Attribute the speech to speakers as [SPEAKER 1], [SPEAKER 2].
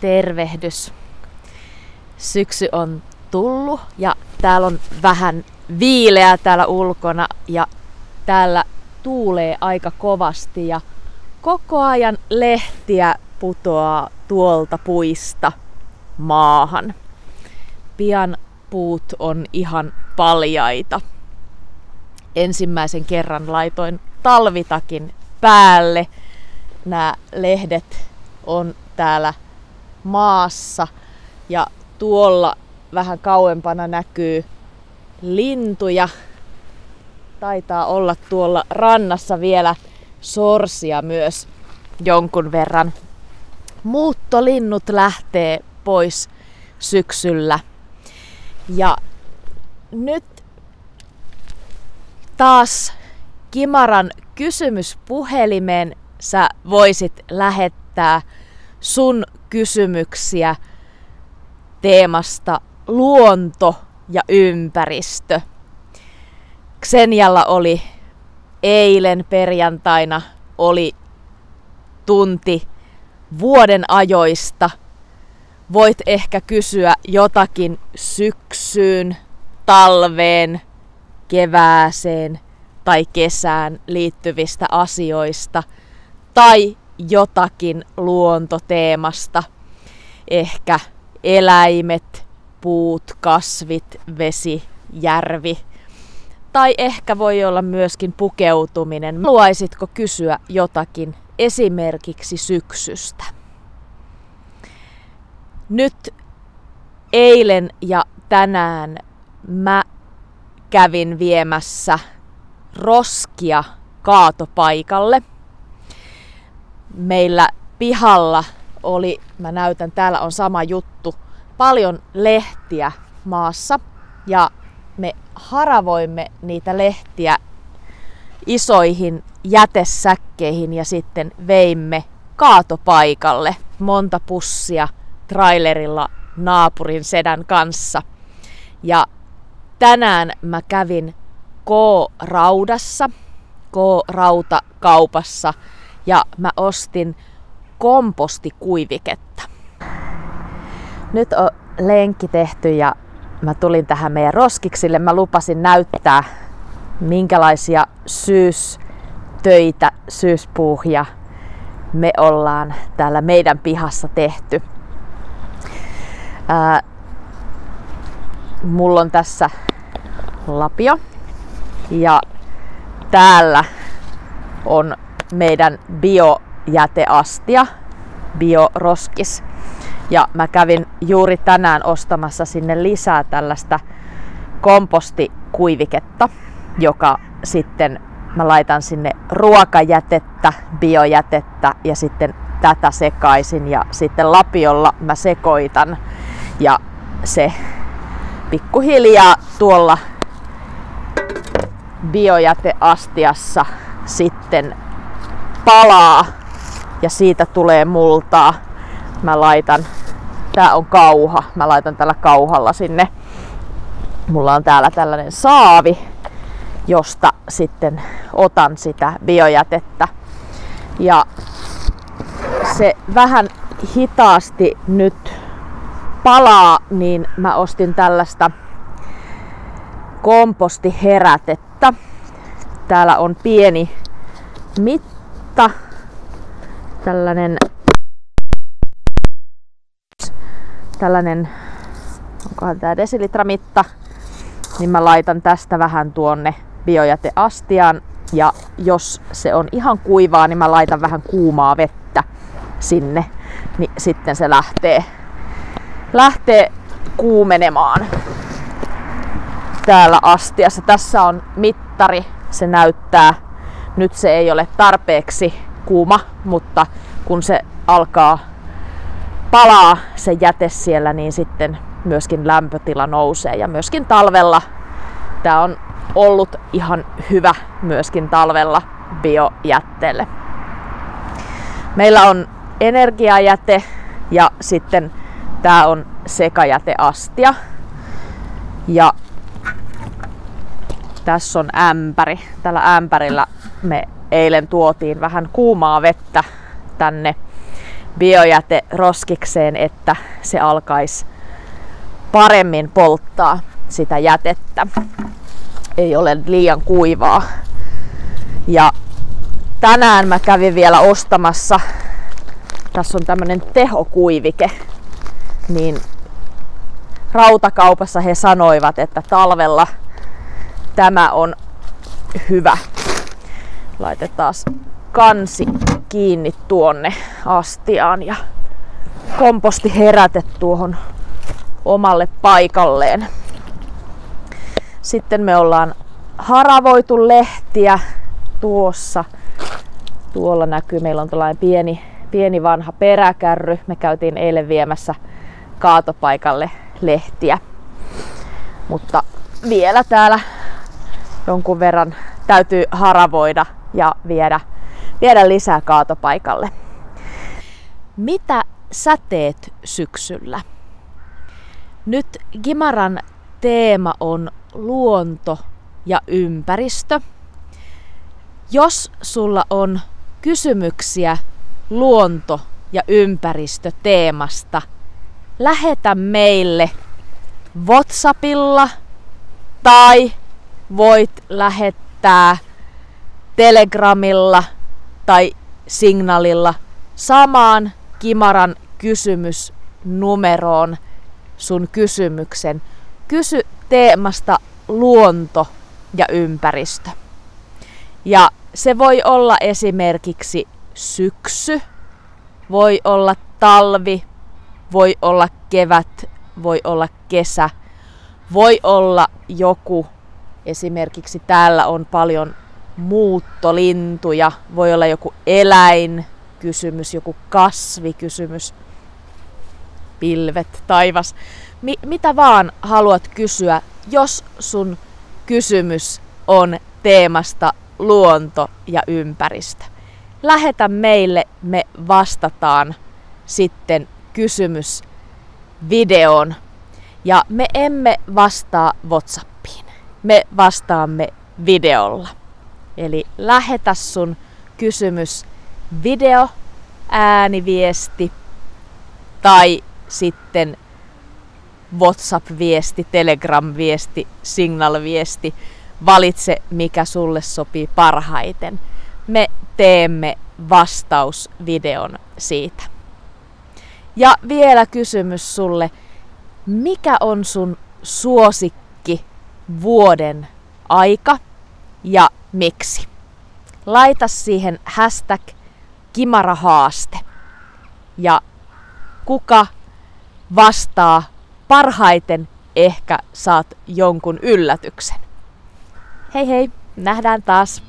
[SPEAKER 1] Tervehdys. Syksy on tullut ja täällä on vähän viileä täällä ulkona ja täällä tuulee aika kovasti ja koko ajan lehtiä putoaa tuolta puista maahan. Pian puut on ihan paljaita. Ensimmäisen kerran laitoin talvitakin päälle. Nämä lehdet on täällä maassa ja tuolla vähän kauempana näkyy lintuja. Taitaa olla tuolla rannassa vielä sorsia myös jonkun verran. Muuttolinnut lähtee pois syksyllä. Ja nyt taas Kimaran kysymys puhelimeen sä voisit lähettää sun kysymyksiä teemasta luonto ja ympäristö. Xenialla oli eilen perjantaina oli tunti vuoden ajoista. Voit ehkä kysyä jotakin syksyyn, talveen, kevääseen tai kesään liittyvistä asioista tai jotakin luontoteemasta. Ehkä eläimet, puut, kasvit, vesi, järvi. Tai ehkä voi olla myöskin pukeutuminen. Haluaisitko kysyä jotakin esimerkiksi syksystä? Nyt eilen ja tänään mä kävin viemässä roskia kaatopaikalle. Meillä pihalla oli, mä näytän, täällä on sama juttu, paljon lehtiä maassa ja me haravoimme niitä lehtiä isoihin jätesäkkeihin ja sitten veimme kaatopaikalle monta pussia trailerilla naapurin sedän kanssa. Ja tänään mä kävin K-raudassa, K-rautakaupassa ja mä ostin kompostikuiviketta. Nyt on lenkki tehty ja mä tulin tähän meidän roskiksille. Mä lupasin näyttää, minkälaisia syystöitä, syyspuuhia me ollaan täällä meidän pihassa tehty. Ää, mulla on tässä lapio ja täällä on meidän biojäteastia, bioroskis. Ja mä kävin juuri tänään ostamassa sinne lisää tällaista kompostikuiviketta, joka sitten mä laitan sinne ruokajätettä, biojätettä ja sitten tätä sekaisin ja sitten lapiolla mä sekoitan ja se pikkuhiljaa tuolla biojäteastiassa sitten palaa ja siitä tulee multaa. Mä laitan, tää on kauha, mä laitan tällä kauhalla sinne. Mulla on täällä tällainen saavi, josta sitten otan sitä biojätettä. Ja se vähän hitaasti nyt palaa, niin mä ostin tällaista kompostiherätettä. Täällä on pieni mitta, tällainen tällainen, onkohan tää desilitramitta, niin mä laitan tästä vähän tuonne biojäteastiaan ja jos se on ihan kuivaa, niin mä laitan vähän kuumaa vettä sinne, niin sitten se lähtee, lähtee kuumenemaan täällä astiassa. Tässä on mittari, se näyttää, nyt se ei ole tarpeeksi kuuma, mutta kun se alkaa palaa se jäte siellä, niin sitten myöskin lämpötila nousee. Ja myöskin talvella tämä on ollut ihan hyvä myöskin talvella biojätteelle. Meillä on energiajäte ja sitten tämä on sekajäteastia. Ja tässä on ämpäri. Tällä ämpärillä me eilen tuotiin vähän kuumaa vettä tänne biojäte roskikseen, että se alkaisi paremmin polttaa sitä jätettä. Ei ole liian kuivaa. Ja tänään mä kävin vielä ostamassa, tässä on tämmönen tehokuivike, niin rautakaupassa he sanoivat, että talvella tämä on hyvä. Laitetaan kansi kiinni tuonne astiaan ja komposti heräte tuohon omalle paikalleen. Sitten me ollaan haravoitu lehtiä tuossa. Tuolla näkyy, meillä on tällainen pieni, pieni vanha peräkärry. Me käytiin eilen viemässä kaatopaikalle lehtiä. Mutta vielä täällä jonkun verran täytyy haravoida ja viedä, viedä lisää kaatopaikalle. Mitä sä teet syksyllä? Nyt Gimaran teema on luonto ja ympäristö. Jos sulla on kysymyksiä luonto- ja ympäristöteemasta, lähetä meille WhatsAppilla tai voit lähettää Telegramilla tai Signalilla samaan Kimaran kysymysnumeroon sun kysymyksen. Kysy teemasta luonto ja ympäristö. Ja se voi olla esimerkiksi syksy, voi olla talvi, voi olla kevät, voi olla kesä, voi olla joku, esimerkiksi täällä on paljon muuttolintuja, voi olla joku eläin, kysymys, joku kasvikysymys, pilvet, taivas, Mi- mitä vaan haluat kysyä, jos sun kysymys on teemasta luonto ja ympäristö. Lähetä meille, me vastataan sitten kysymys videoon. Ja me emme vastaa WhatsAppiin. Me vastaamme videolla. Eli lähetä sun kysymys video, ääniviesti tai sitten WhatsApp-viesti, Telegram-viesti, Signal-viesti. Valitse, mikä sulle sopii parhaiten. Me teemme vastausvideon siitä. Ja vielä kysymys sulle, mikä on sun suosikki vuoden aika ja miksi? Laita siihen hashtag kimarahaaste. Ja kuka vastaa parhaiten ehkä saat jonkun yllätyksen. Hei hei, nähdään taas!